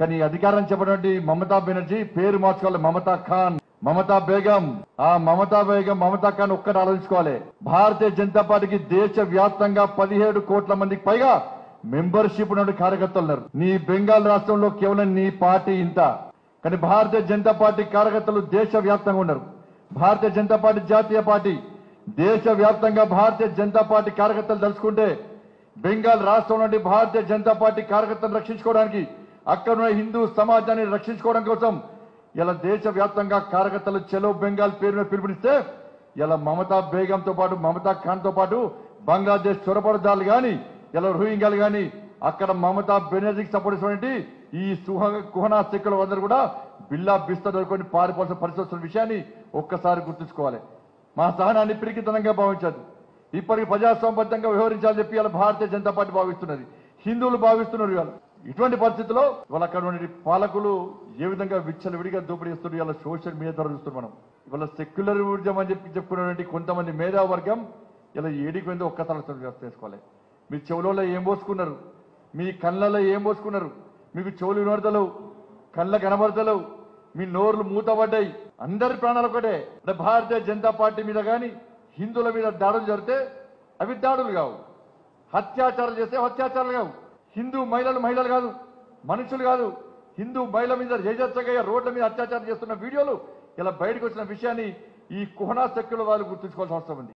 కానీ అధికారం చెప్పినటువంటి మమతా బెనర్జీ పేరు మార్చుకోవాలి. మమతా ఖాన్. మమతా బేగం. ఆ మమతా బేగం మమతా ఖాన్ ఒక్కటి ఆలోచించుకోవాలి. భారతీయ జనతా పార్టీకి దేశ వ్యాప్తంగా పదిహేడు కోట్ల మందికి పైగా మెంబర్షిప్ నుండి కార్యకర్తలు ఉన్నారు. నీ బెంగాల్ రాష్ట్రంలో కేవలం నీ పార్టీ ఇంత. కానీ భారతీయ జనతా పార్టీ కార్యకర్తలు దేశ వ్యాప్తంగా ఉన్నారు. భారతీయ జనతా పార్టీ జాతీయ పార్టీ. దేశ వ్యాప్తంగా భారతీయ జనతా పార్టీ కార్యకర్తలు తలుచుకుంటే బెంగాల్ రాష్ట్రం నుండి భారతీయ జనతా పార్టీ కార్యకర్తలను రక్షించుకోవడానికి అక్కడ ఉన్న హిందూ సమాజాన్ని రక్షించుకోవడం కోసం ఇలా దేశవ్యాప్తంగా కార్యకర్తలు చెలో బెంగాల్ పేరు పిలుపునిస్తే ఇలా మమతా బేగంతో పాటు మమతా ఖాన్తో పాటు బంగ్లాదేశ్ చొరబడదారులు కానీ ఇలా రోహింగ్యాలు కానీ అక్కడ మమతా బెనర్జీకి సపోర్ట్ ఇచ్చినటువంటి ఈ సుహ కుహనా శిక్కులు అందరూ కూడా బిల్లా బిస్తా దొరుకుని పారిపోవాల్సిన పరిస్థితి వస్తున్న విషయాన్ని ఒక్కసారి గుర్తుంచుకోవాలి. మా సహనాన్ని పిరికితనంగా భావించదు ఇప్పటికి ప్రజాస్వామ్యబద్ధంగా వ్యవహరించాలని చెప్పి ఇలా భారతీయ జనతా పార్టీ భావిస్తున్నది. హిందువులు భావిస్తున్నారు ఇవాళ. ఇటువంటి పరిస్థితుల్లో ఇవాళ అక్కడ ఉన్న పాలకులు ఏ విధంగా విచ్చలు విడిగా దోపిడీ చేస్తున్నారు? ఇవాళ సోషల్ మీడియా ద్వారా చూస్తున్నాం మనం. ఇవాళ సెక్యులర్ ఊర్జం అని చెప్పి చెప్పుకున్నటువంటి కొంతమంది మేధావర్గం ఇలా ఏడికి వెందో ఒక్కసారి చేసుకోవాలి. మీ చెవులలో ఏం పోసుకున్నారు? మీ కళ్ళలో ఏం పోసుకున్నారు? మీకు చెవులు వినబడతలేవు కళ్ళ కనబడతలేవు మీ నోర్లు మూతపడ్డాయి అందరి ప్రాణాలు ఒకటే. అంటే భారతీయ జనతా పార్టీ మీద కానీ హిందువుల మీద దాడులు జరిగితే అవి దాడులు కావు. హత్యాచారాలు చేస్తే హత్యాచారాలు కావు. హిందూ మహిళలు మహిళలు కాదు మనుషులు కాదు. హిందూ మహిళ మీద జయజచ్చగా రోడ్ల మీద అత్యాచారం చేస్తున్న వీడియోలు ఇలా బయటకు వచ్చిన విషయాన్ని ఈ కుహనా శక్తుల వాళ్ళు గుర్తుంచుకోవాల్సిన అవసరం ఉంది.